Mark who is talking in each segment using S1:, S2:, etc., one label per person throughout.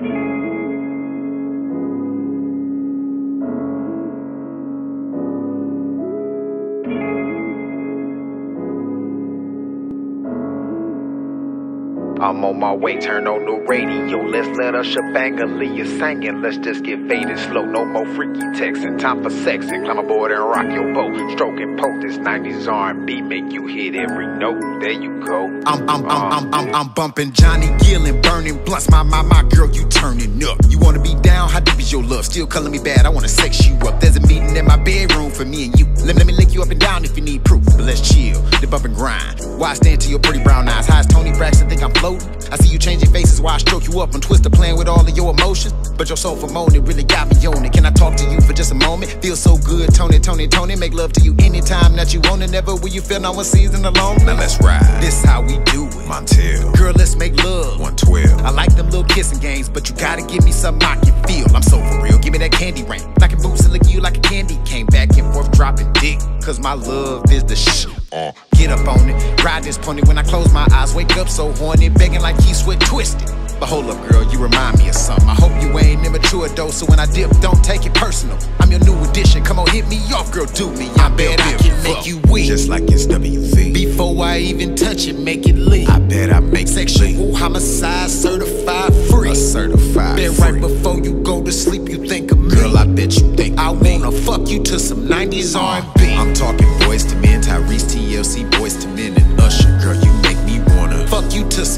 S1: Thank you. I'm on my way, turn on the radio. Let's let us shabangalia singing. Let's just get faded slow. No more freaky texting. Time for sexing. Climb aboard and rock your boat. Stroking poke this 90s R&B. Make you hit every note. There you go.
S2: I'm I'm I'm uh, I'm I'm, I'm bumping Johnny Gill and burning blunts. My my my girl, you turning up. You wanna be down? How deep is your love? Still calling me bad? I wanna sex you up. There's a meeting in my bedroom for me and you. Let, let me lick you up and down if you need proof. But let's chill, the bump and grind. Why I stand to your pretty brown eyes? High as Toni Braxton, think I'm floating. I see you changing faces while I stroke you up and twist the plan with all of your emotions. But your soul for moaning really got me on it. Can I talk to you for just a moment? Feel so good, Tony, Tony, Tony. Make love to you anytime that you want it. Never will you feel no one season alone.
S3: Now let's ride.
S2: This how we do it.
S3: Montell.
S2: Girl, let's make love.
S3: 112.
S2: I like them little kissing games, but you gotta give me something I can feel. I'm so for real, give me that candy rain. Knocking boots and licking you like a candy Came Back and forth, dropping dick. Cause my love is the shit. Uh, get up on it, ride this pony when I close my eyes. Wake up so horny, begging like he sweat twisted. But hold up, girl, you remind me of something. I hope you ain't immature though, so when I dip, don't take it personal. I'm your new addition. Come on, hit me off, girl, do me. I bet I can make you weak.
S3: Just like it's WV.
S2: Before I even touch it, make it lit.
S3: I bet I make
S2: Sexual homicide certified free.
S3: a certified
S2: Bet
S3: free.
S2: right before you go to sleep, you think of me.
S3: Girl, I bet you think
S2: I wanna fuck you to some 90s R&B.
S3: I'm talking Boyz II Men,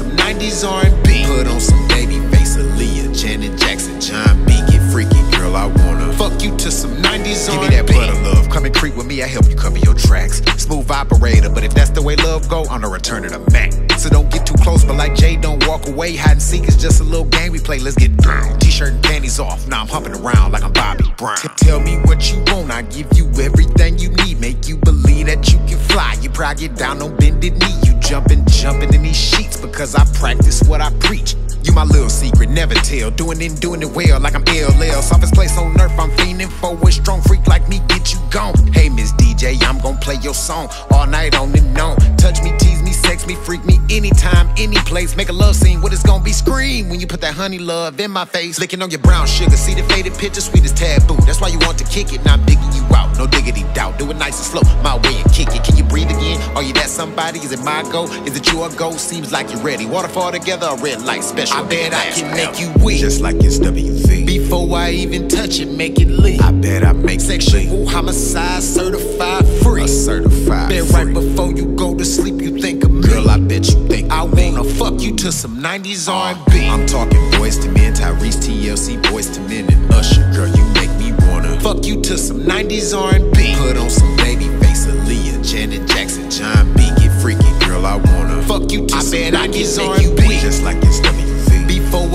S2: some 90s R&B.
S3: put on some baby face, Aaliyah, Janet Jackson, Jon B. Get freaky, girl, I wanna
S2: Fuck you to some 90s
S3: Give me that butter love. Come and creep with me. I help you cover your tracks. Smooth operator, but if that's the way love go, I'm the return of the Mack.
S2: So don't get too close, but like Jay, don't walk away. Hide and seek is just a little game we play. Let's get down. T-shirt and panties off. Now I'm humping around like I'm Bobby Brown. T- tell me what you want, I give you everything you need. Make you believe that you can fly. You probably get down on bended knee. You jumping, jumping in these sheets because I practice what I preach. You my little secret, never tell. Doing it doing it well, like I'm LL. Softest place on earth, I'm fiending for a strong freak like me. Get you gone. Hey, Miss DJ, I'm gonna play your song all night on and on. Touch me, tease me, sex me, freak me anytime, any place. Make a love scene. What it's gonna be? Scream when you put that honey love in my face. Licking on your brown sugar. See the faded picture, sweet as taboo. That's why you want to kick it, not digging you out. No diggity doubt. Do it nice and slow, my way and kick it. Can you breathe again? Are you that somebody? Is it my go? Is it your go? Seems like you're ready. Waterfall together, a red light special. I bet I can make you weak.
S3: Just like it's WV.
S2: Before I even touch it, make it lit.
S3: I bet I make
S2: Sexual homicide certified free.
S3: a certified
S2: Bet
S3: free.
S2: right before you go to sleep, you think of me.
S3: Girl, I bet you think
S2: I wanna fuck you to some 90s uh, R&B.
S3: I'm talking Boyz II Men, Tyrese, TLC, Boyz II Men, and Usher. Girl, you make me wanna
S2: Fuck you to some 90s R&B.
S3: put on some baby face, Aaliyah, Janet Jackson, Jon B. Get freaky, girl, I wanna
S2: Fuck you to
S3: I
S2: some
S3: bet I
S2: 90s
S3: can you
S2: R&B.
S3: Just like it's WV.
S2: Before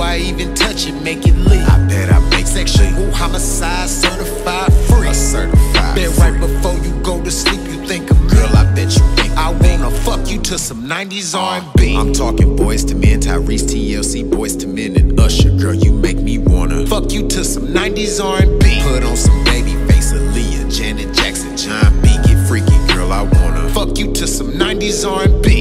S2: I even touch it, make it lit.
S3: I bet I make
S2: Sexual homicide certified free.
S3: a certified
S2: Bet
S3: free.
S2: right before you go to sleep, you think of me.
S3: Girl, I bet you think
S2: I wanna fuck you to some 90s uh, R&B.
S3: I'm talking Boyz II Men, Tyrese, TLC, Boyz II Men, and Usher. Girl, you make me wanna
S2: Fuck you to some 90s R&B.
S3: put on some baby face, Aaliyah, Janet Jackson, Jon B. Get freaky, girl, I wanna
S2: Fuck you to some 90s R&B.